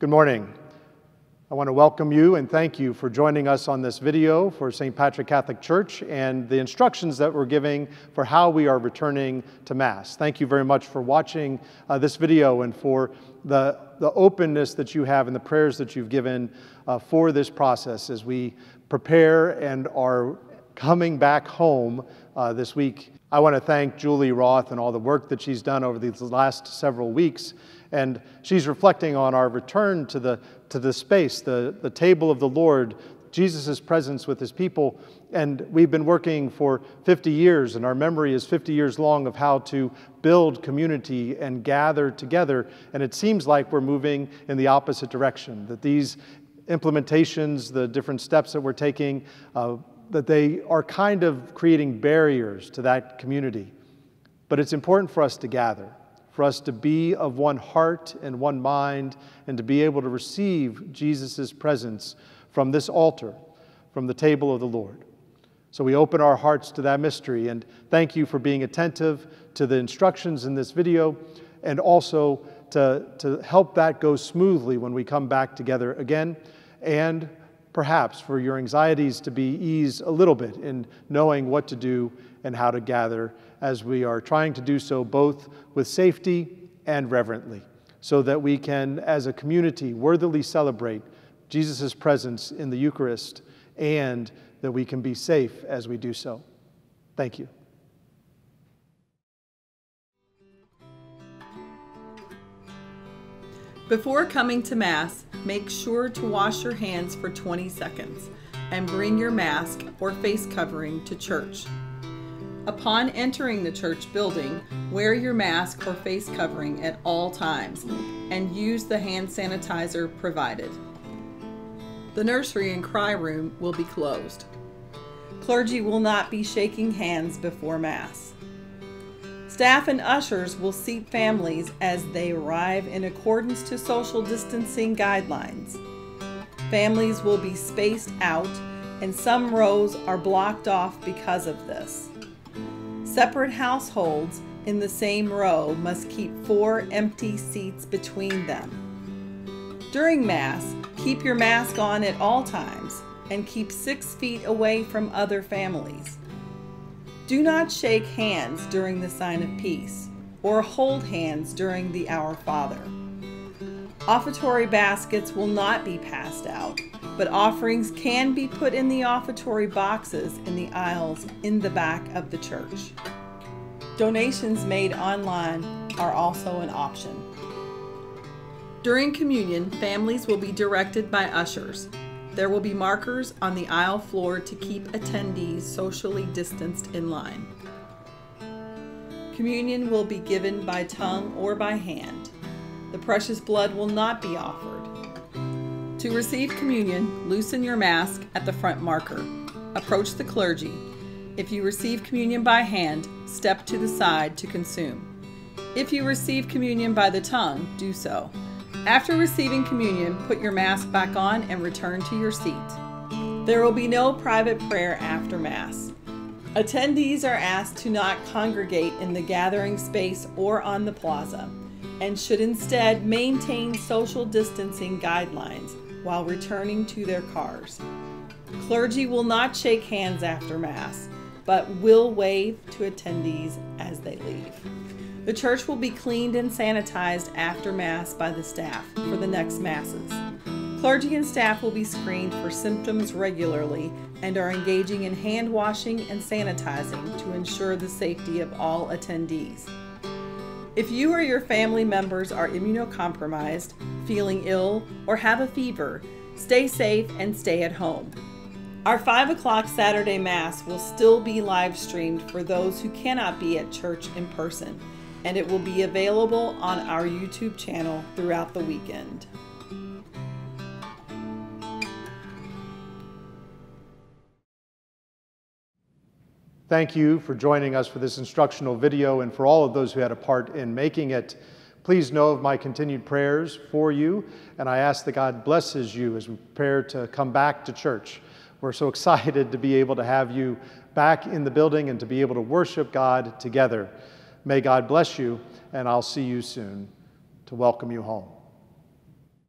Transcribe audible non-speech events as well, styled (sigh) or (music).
Good morning. I want to welcome you and thank you for joining us on this video for St. Patrick Catholic Church and the instructions that we're giving for how we are returning to Mass. Thank you very much for watching uh, this video and for the, the openness that you have and the prayers that you've given uh, for this process as we prepare and are coming back home uh, this week. I want to thank Julie Roth and all the work that she's done over these last several weeks and she's reflecting on our return to the, to the space, the, the table of the Lord, Jesus' presence with his people. And we've been working for 50 years, and our memory is 50 years long of how to build community and gather together. And it seems like we're moving in the opposite direction, that these implementations, the different steps that we're taking, uh, that they are kind of creating barriers to that community. But it's important for us to gather for us to be of one heart and one mind and to be able to receive Jesus' presence from this altar, from the table of the Lord. So we open our hearts to that mystery and thank you for being attentive to the instructions in this video and also to, to help that go smoothly when we come back together again and perhaps for your anxieties to be eased a little bit in knowing what to do and how to gather as we are trying to do so both with safety and reverently, so that we can, as a community, worthily celebrate Jesus' presence in the Eucharist and that we can be safe as we do so. Thank you. Before coming to Mass, make sure to wash your hands for 20 seconds and bring your mask or face covering to church. Upon entering the church building, wear your mask or face covering at all times and use the hand sanitizer provided. The nursery and cry room will be closed. Clergy will not be shaking hands before Mass. Staff and ushers will seat families as they arrive in accordance to social distancing guidelines. Families will be spaced out, and some rows are blocked off because of this. Separate households in the same row must keep four empty seats between them. During Mass, keep your mask on at all times and keep six feet away from other families. Do not shake hands during the sign of peace or hold hands during the Our Father. Offertory baskets will not be passed out, but offerings can be put in the offertory boxes in the aisles in the back of the church. Donations made online are also an option. During communion, families will be directed by ushers. There will be markers on the aisle floor to keep attendees socially distanced in line. Communion will be given by tongue or by hand. The precious blood will not be offered. To receive communion, loosen your mask at the front marker. Approach the clergy. If you receive communion by hand, step to the side to consume. If you receive communion by the tongue, do so. After receiving communion, put your mask back on and return to your seat. There will be no private prayer after Mass. Attendees are asked to not congregate in the gathering space or on the plaza and should instead maintain social distancing guidelines while returning to their cars. Clergy will not shake hands after Mass, but will wave to attendees as they leave. The church will be cleaned and sanitized after Mass by the staff for the next Masses. Clergy and staff will be screened for symptoms regularly and are engaging in hand washing and sanitizing to ensure the safety of all attendees. If you or your family members are immunocompromised, feeling ill, or have a fever, stay safe and stay at home. Our 5 o'clock Saturday Mass will still be live streamed for those who cannot be at church in person, and it will be available on our YouTube channel throughout the weekend. Thank you for joining us for this instructional video and for all of those who had a part in making it. Please know of my continued prayers for you, and I ask that God blesses you as we prepare to come back to church. We're so (laughs) excited to be able to have you back in the building and to be able to worship God together. May God bless you, and I'll see you soon to welcome you home.